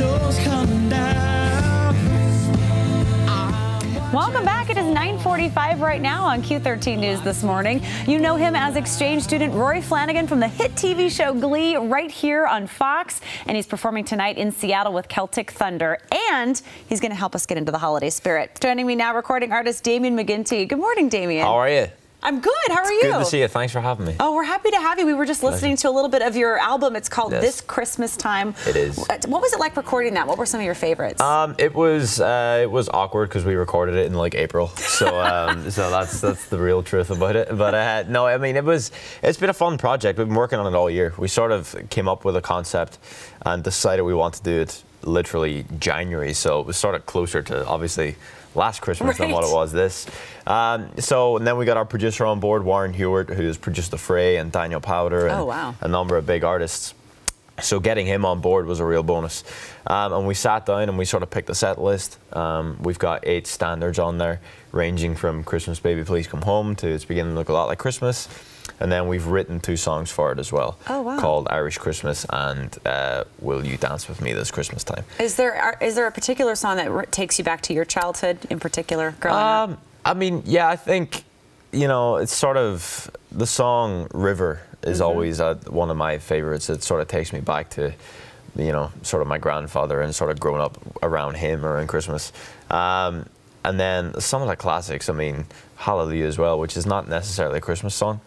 snow's coming down. Welcome back. It is 945 right now on Q13 News this morning. You know him as exchange student Rory Flanagan from the hit TV show Glee right here on Fox. And he's performing tonight in Seattle with Celtic Thunder. And he's going to help us get into the holiday spirit. Joining me now, recording artist Damian McGinty. Good morning, Damian. How are you? I'm good. How are you? Good to see you. Thanks for having me. Oh, we're happy to have you. We were just listening to a little bit of your album. It's called Yes. This Christmas Time. It is. What was it like recording that? What were some of your favorites? Um, it was uh, it was awkward because we recorded it in like April, so um, so that's that's the real truth about it. But uh, no, I mean it was it's been a fun project. We've been working on it all year. We sort of came up with a concept and decided we want to do it literally January, so it was sort of closer to obviously last Christmas than what it was this. Um, so and then we got our producer on board, Warren Huart, who's produced The Fray and Daniel Powter and Oh, wow. a number of big artists. So getting him on board was a real bonus. Um, and we sat down and we sort of picked a set list. Um, we've got eight standards on there, ranging from Christmas Baby Please Come Home to It's Beginning to Look a Lot Like Christmas. And then we've written two songs for it as well, Oh, wow. called Irish Christmas and uh, Will You Dance With Me This Christmas Time. Is there are- is there a particular song that takes you back to your childhood in particular, growing up? Um, I mean, yeah, I think you know it's sort of the song "River" is Mm-hmm. always uh, one of my favorites. It sort of takes me back to you know sort of my grandfather and sort of growing up around him around Christmas. Um, and then some of the classics. I mean, "Hallelujah" as well, which is not necessarily a Christmas song.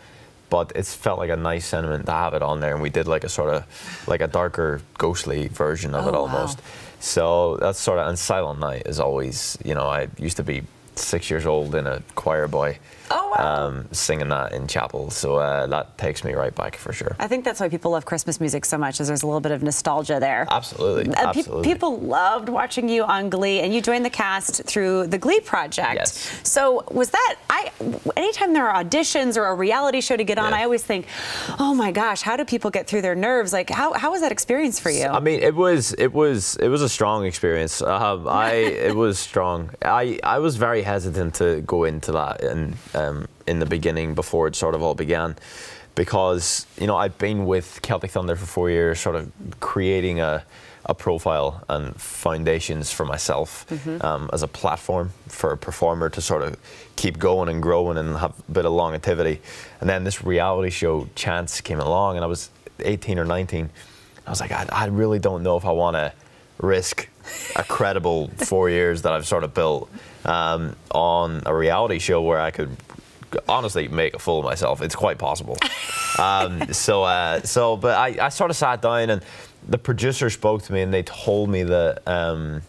But it's felt like a nice sentiment to have it on there, and we did like a sort of like a darker, ghostly version of Oh, it wow. almost. So that's sort of and Silent Night is always, you know, I used to be six years old in a choir boy, Oh, wow. um, singing that in chapel. So uh, that takes me right back for sure. I think that's why people love Christmas music so much, is there's a little bit of nostalgia there. Absolutely, Uh, pe- absolutely. people loved watching you on Glee, and you joined the cast through the Glee project. Yes. So was that I? Anytime there are auditions or a reality show to get on, Yeah. I always think, oh my gosh, how do people get through their nerves? Like, how, how was that experience for you? I mean, it was it was it was a strong experience. Um, I it was strong. I I was very hesitant to go into that and um, in the beginning before it sort of all began, because you know I've been with Celtic Thunder for four years, sort of creating a a profile and foundations for myself um, as a platform for a performer to sort of keep going and growing and have a bit of longevity. And then this reality show chance came along, and I was 18 or 19. I was like, I, I really don't know if I want to risk a credible four years that I've sort of built um, on a reality show where I could honestly make a fool of myself. It's quite possible. um, so, uh, so, but I, I sort of sat down and the producer spoke to me and they told me that. Um,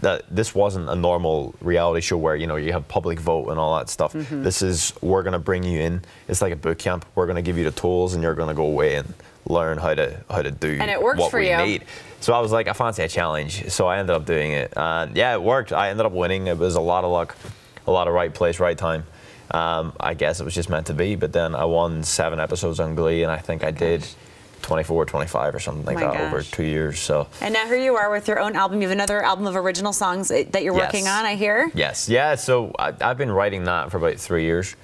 that this wasn't a normal reality show where you know you have public vote and all that stuff. Mm-hmm. This is we're gonna bring you in. It's like a boot camp. We're gonna give you the tools and you're gonna go away and learn how to how to do And it worked what for we you. need. So I was like, I fancy a challenge. So I ended up doing it. And yeah, it worked. I ended up winning. It was a lot of luck, a lot of right place, right time. Um, I guess it was just meant to be. But then I won seven episodes on Glee, and I think I did 24, 25 or something like Oh that over two years. So and now here you are with your own album. You have another album of original songs that that you're working Yes. on. I hear. Yes, yeah. So I, I've been writing that for about three years.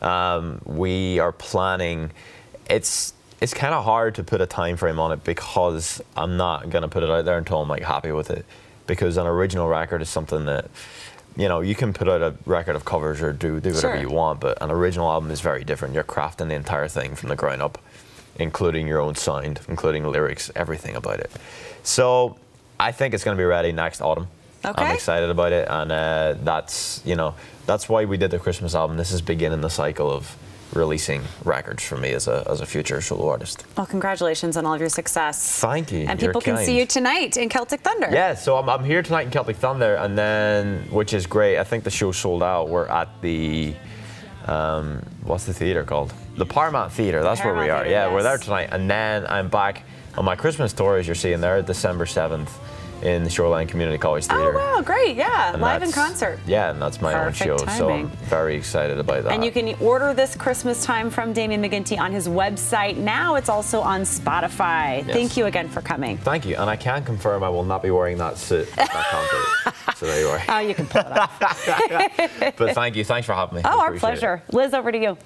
Um, we are planning. It's it's kind of hard to put a time frame on it because I'm not gonna put it out there until I'm like happy with it. Because an original record is something that you know you can put out a record of covers or do do whatever Sure. you want, but an original album is very different. You're crafting the entire thing from the ground up, including your own sound, including lyrics, everything about it. So I think it's gonna be ready next autumn. Okay. I'm excited about it, and uh, that's you know that's why we did the Christmas album. This is beginning the cycle of releasing records for me as a as a future solo artist. Well, congratulations on all of your success. Thank you. And people can see you tonight in Celtic Thunder. Yeah, so I'm, I'm here tonight in Celtic Thunder, and then which is great. I think the show sold out. We're at the um, what's the theater called? The Paramount Theater. That's where we are. Theatre, yeah, we're there tonight, and then I'm back on my Christmas tour, as you're seeing there, December seventh, in the Shoreline Community College oh, Theater. Oh wow, great! Yeah, And live in concert. Yeah, and that's my Perfect own show, so. I'm very excited about that. And you can order this Christmas time from Damian McGinty on his website. Now it's also on Spotify. Yes. Thank you again for coming. Thank you, and I can confirm I will not be wearing that suit at that concert. so there you are. Oh, you can pull it off. But thank you, thanks for having me. Oh, I our appreciate it. pleasure. Liz, over to you.